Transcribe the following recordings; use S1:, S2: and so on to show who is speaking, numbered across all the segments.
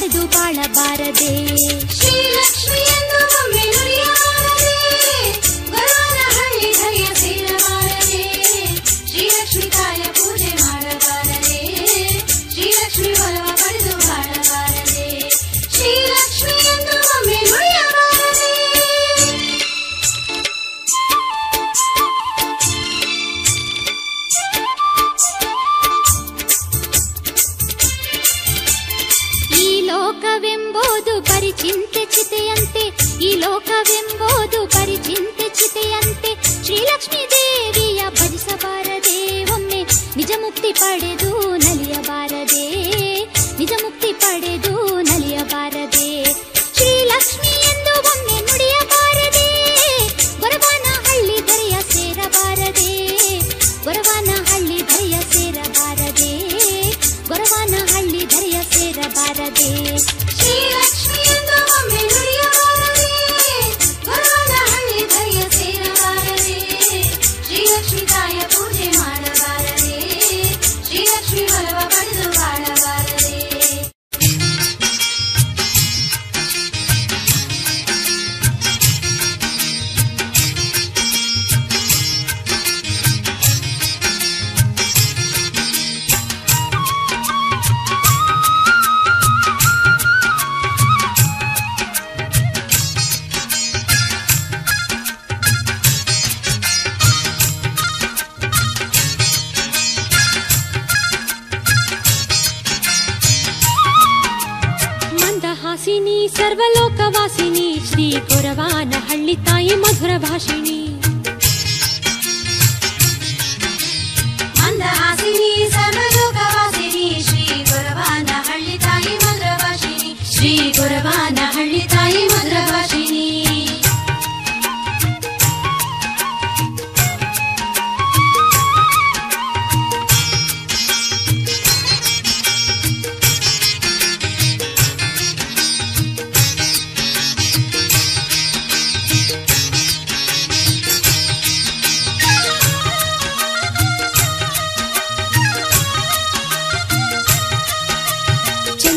S1: ನಡೆದು ಬಾಳಬಾರದೆ
S2: চিন্তা गौरवाहल् ताी मधुर भाषे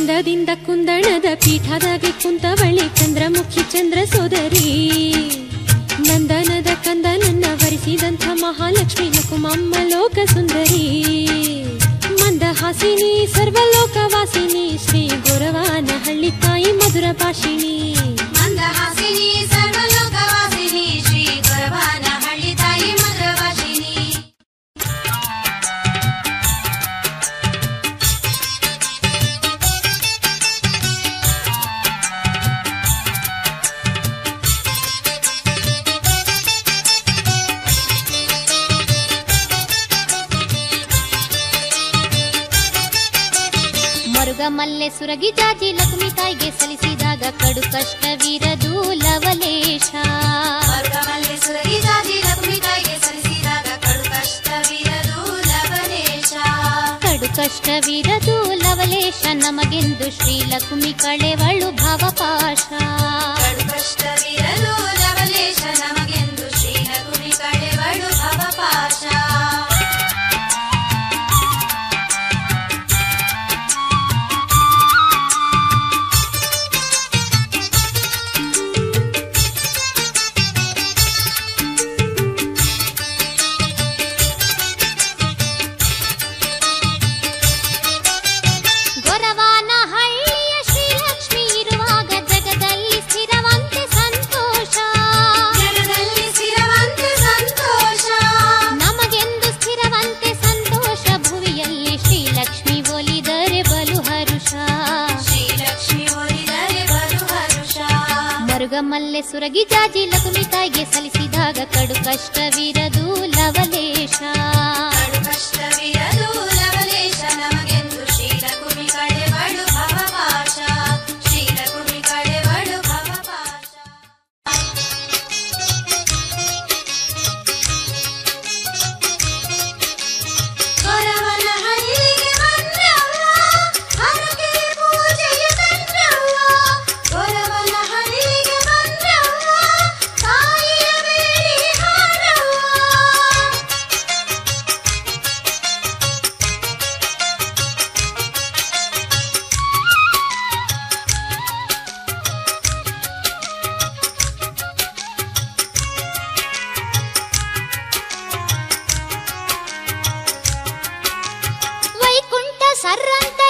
S3: ಚಂದದಿಂದ ಕುಂದಣದ ಪೀಠದಾಗೆ ಕುಂತವಳಿ ಚಂದ್ರಮುಖಿ ಚಂದ್ರ ಸೋದರಿ. ನಂದನದ ಕಂದನನ್ನ ವರಿಸಿದಂಥ ಮಹಾಲಕ್ಷ್ಮಿ ಲಕುಮಮ್ಮ ಲೋಕ ಸುಂದರಿ. ಮಂದಹಾಸಿನಿ ಸರ್ವಲೋಕವಾಸಿನಿ ಶ್ರೀ ಗುರವಾನಹಳ್ಳಿ ತಾಯಿ ಮಧುರ ಭಾಷಿಣಿ
S2: ಮಂದಹಾಸಿನಿ
S1: ಸರ್ವ ಸುರಗಿ ಜಾಜಿ ಲಕ್ಷ್ಮಿ ತಾಯಿಗೆ ಸಲ್ಲಿಸಿದಾಗ ಕಡು ಕಷ್ಟವಿರದು ಲವಲೇಶ
S2: ಜಾಜಿ ಸಲ್ಲಿಸಿದಾಗ ಕಷ್ಟವಿರದು ಲವಲೇಶ
S1: ನಮಗೆಂದು ಶ್ರೀ ಲಕ್ಷ್ಮಿ ಕಳೆವಳು ಭಾವಪಾಶ.
S2: ಕಷ್ಟವಿರದು ಲವಲೇಶ
S1: ನಮಗೆ ಸುರಗಿ ಜಾಜಿ ಲಗುಮಿತಾಯಿಗೆ ಸಲ್ಲಿಸಿದಾಗ ಕಡು ಕಷ್ಟವಿರದು ಲವಲೇಶ. ¡Arranca!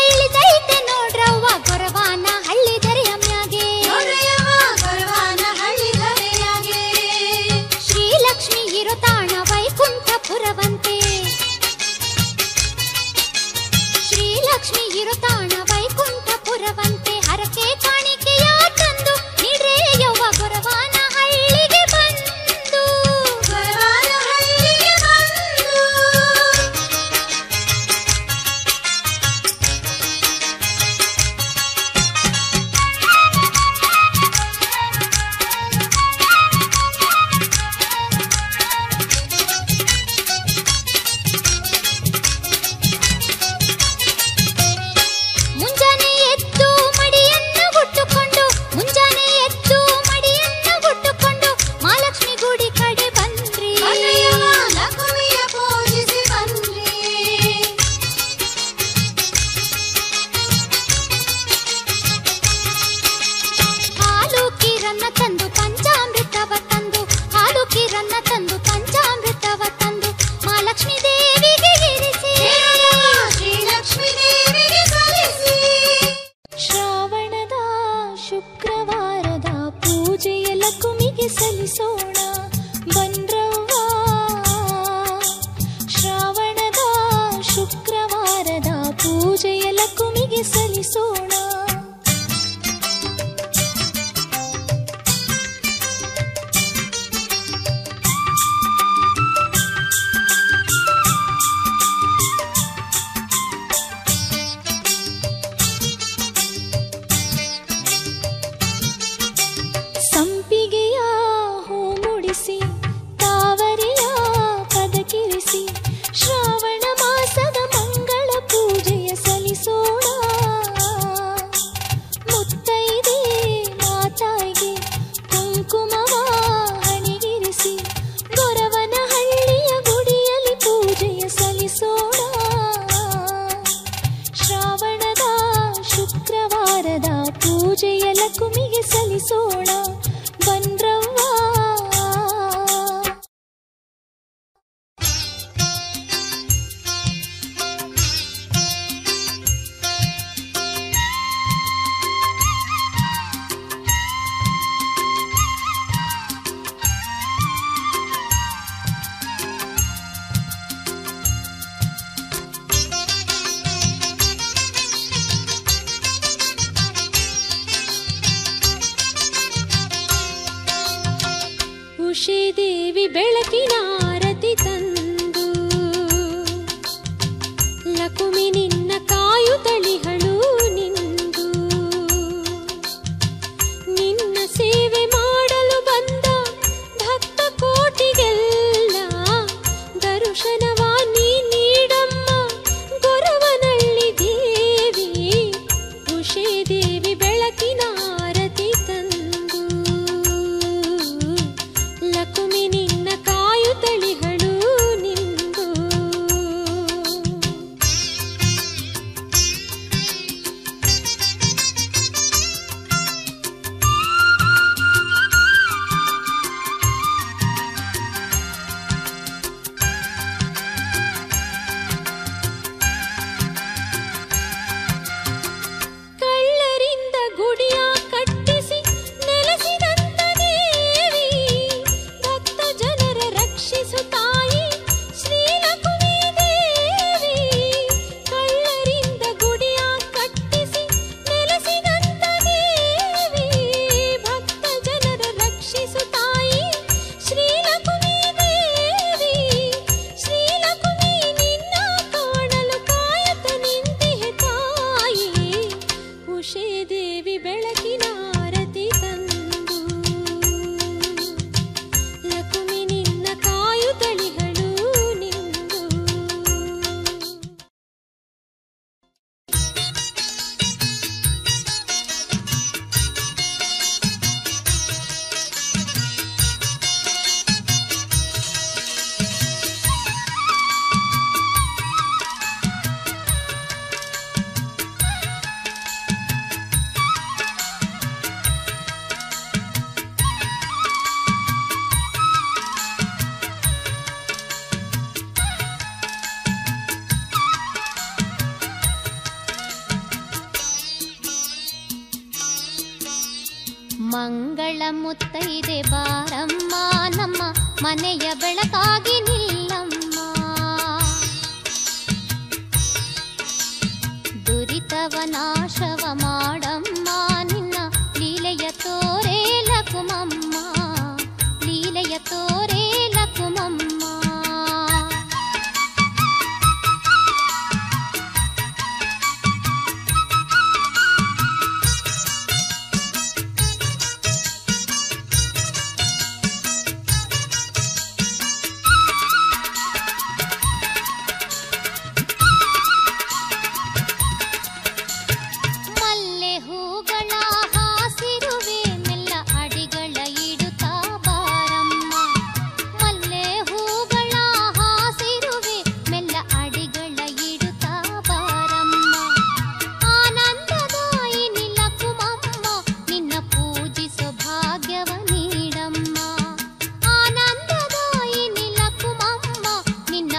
S1: ಮನೆಯ ಬೆಳಕಾಗಿ ನಿಲ್ಲಮ್ಮ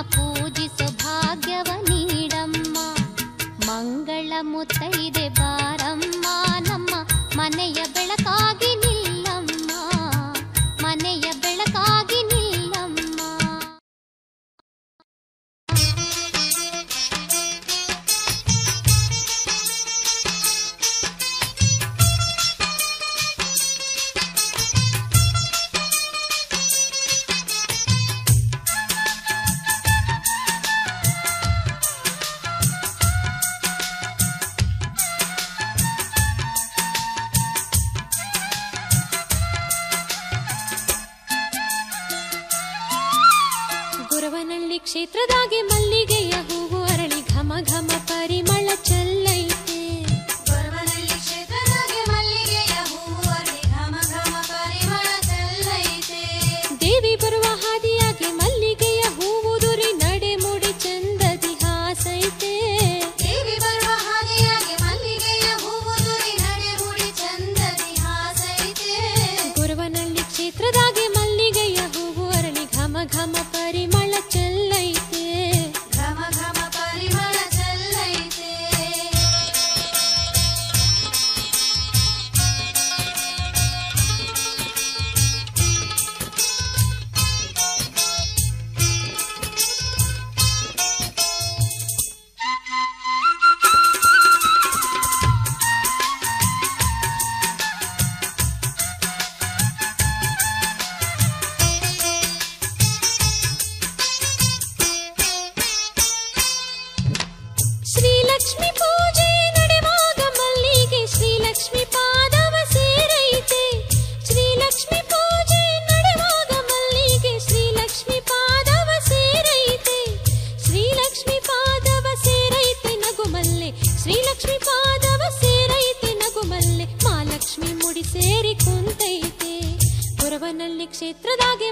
S3: पूरा क्षेत्रदागे क्षेत्र दागे